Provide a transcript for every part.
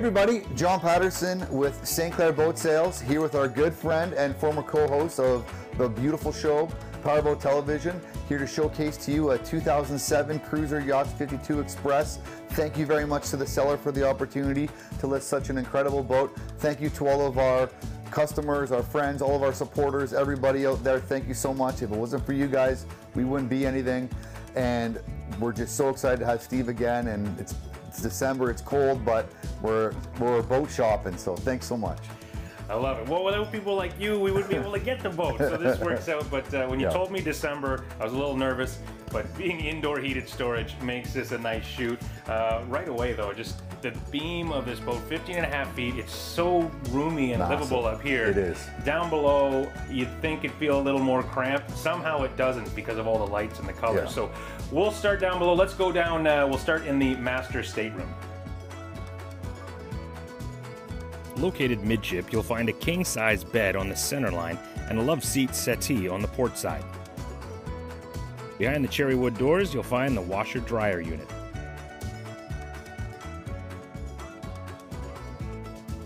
everybody, John Patterson with St. Clair Boat Sales, here with our good friend and former co-host of the beautiful show, Powerboat Television, here to showcase to you a 2007 Cruiser Yachts 52 Express. Thank you very much to the seller for the opportunity to list such an incredible boat. Thank you to all of our customers, our friends, all of our supporters, everybody out there. Thank you so much. If it wasn't for you guys, we wouldn't be anything. And we're just so excited to have Steve again. And it's, it's December, it's cold, but we're we're boat shopping. So thanks so much. I love it. Well, without people like you, we wouldn't be able to get the boat. So this works out. But uh, when you Yeah. told me December, I was a little nervous. But being indoor heated storage makes this a nice shoot. Uh, right away, though, just the beam of this boat, 15 and a half feet. It's so roomy and Massive. livable up here. It is. Down below, you'd think it'd feel a little more cramped. Somehow it doesn't because of all the lights and the colors. Yeah. So we'll start down below. Let's go down. Uh, we'll start in the master stateroom. Located midship, you'll find a king size bed on the center line and a love seat settee on the port side. Behind the cherry wood doors, you'll find the washer dryer unit.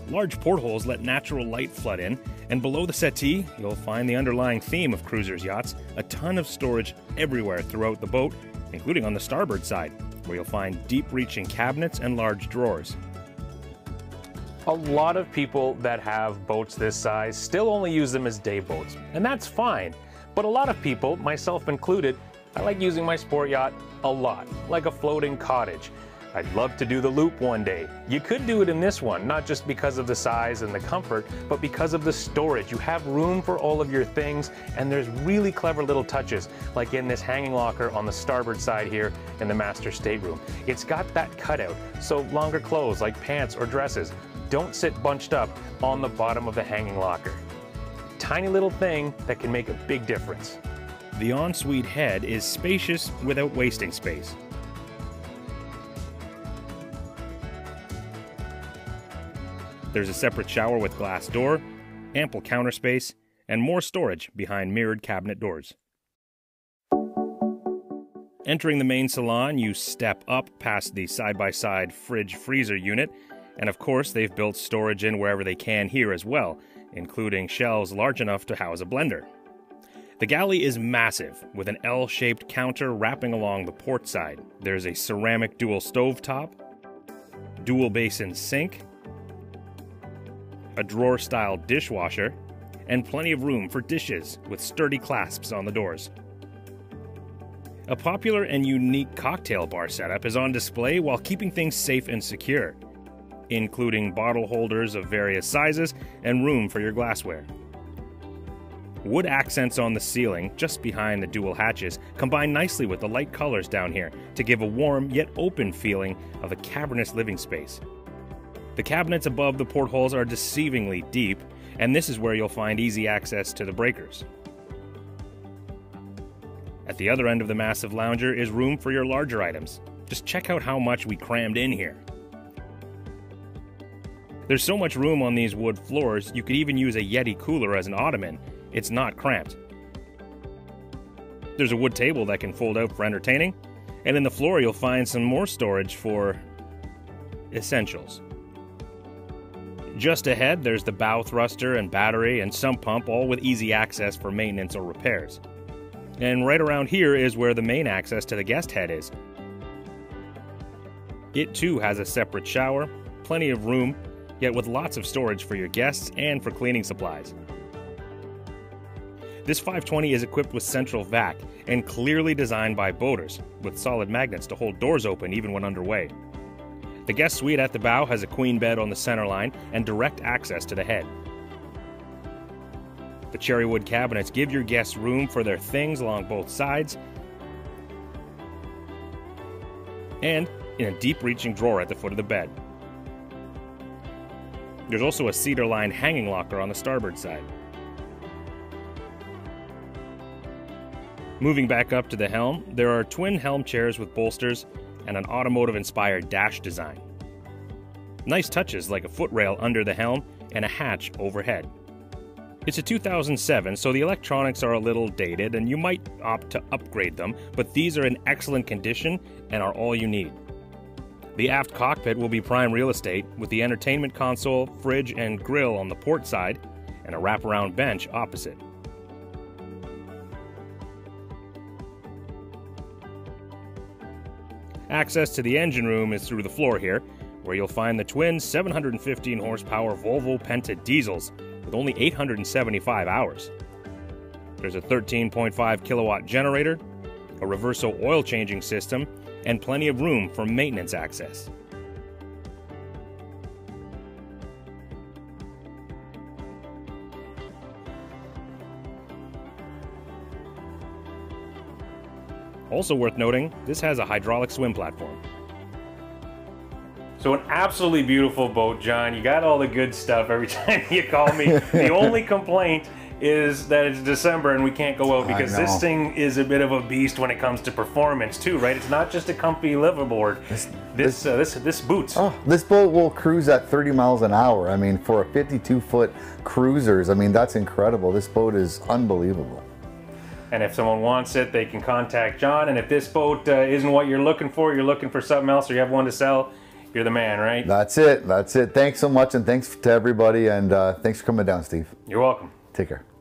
Large portholes let natural light flood in, and below the settee, you'll find the underlying theme of cruisers yachts a ton of storage everywhere throughout the boat, including on the starboard side, where you'll find deep reaching cabinets and large drawers. A lot of people that have boats this size still only use them as day boats, and that's fine. But a lot of people, myself included, I like using my sport yacht a lot, like a floating cottage. I'd love to do the loop one day. You could do it in this one, not just because of the size and the comfort, but because of the storage. You have room for all of your things, and there's really clever little touches, like in this hanging locker on the starboard side here in the master stateroom. It's got that cutout, so longer clothes like pants or dresses don't sit bunched up on the bottom of the hanging locker. Tiny little thing that can make a big difference. The ensuite head is spacious without wasting space. There's a separate shower with glass door, ample counter space, and more storage behind mirrored cabinet doors. Entering the main salon, you step up past the side by side fridge freezer unit, and of course, they've built storage in wherever they can here as well, including shelves large enough to house a blender. The galley is massive, with an L shaped counter wrapping along the port side. There's a ceramic dual stovetop, dual basin sink, a drawer style dishwasher, and plenty of room for dishes with sturdy clasps on the doors. A popular and unique cocktail bar setup is on display while keeping things safe and secure, including bottle holders of various sizes and room for your glassware. Wood accents on the ceiling, just behind the dual hatches, combine nicely with the light colors down here to give a warm yet open feeling of a cavernous living space. The cabinets above the portholes are deceivingly deep, and this is where you'll find easy access to the breakers. At the other end of the massive lounger is room for your larger items. Just check out how much we crammed in here. There's so much room on these wood floors, you could even use a Yeti cooler as an ottoman. It's not cramped. There's a wood table that can fold out for entertaining, and in the floor you'll find some more storage for essentials. Just ahead, there's the bow thruster and battery and sump pump, all with easy access for maintenance or repairs. And right around here is where the main access to the guest head is. It too has a separate shower, plenty of room, yet with lots of storage for your guests and for cleaning supplies. This 520 is equipped with central vac and clearly designed by boaters, with solid magnets to hold doors open even when underway. The guest suite at the bow has a queen bed on the center line and direct access to the head. The cherrywood cabinets give your guests room for their things along both sides and in a deep reaching drawer at the foot of the bed. There's also a cedar lined hanging locker on the starboard side. Moving back up to the helm, there are twin helm chairs with bolsters and an automotive inspired dash design. Nice touches like a footrail under the helm and a hatch overhead. It's a 2007, so the electronics are a little dated and you might opt to upgrade them, but these are in excellent condition and are all you need. The aft cockpit will be prime real estate with the entertainment console, fridge, and grill on the port side and a wraparound bench opposite. Access to the engine room is through the floor here, where you'll find the twin 715 horsepower Volvo Penta diesels with only 875 hours. There's a 13.5 kilowatt generator, a reverso oil changing system, and plenty of room for maintenance access. Also worth noting, this has a hydraulic swim platform. So an absolutely beautiful boat, John. You got all the good stuff every time you call me. the only complaint is that it's December and we can't go out because this thing is a bit of a beast when it comes to performance too, right? It's not just a comfy liveaboard. This this uh, this, this boots. Oh, this boat will cruise at 30 miles an hour. I mean, for a 52 foot cruisers, I mean that's incredible. This boat is unbelievable. And if someone wants it, they can contact John. And if this boat uh, isn't what you're looking for, you're looking for something else, or you have one to sell, you're the man, right? That's it. That's it. Thanks so much, and thanks to everybody, and uh, thanks for coming down, Steve. You're welcome. Take care.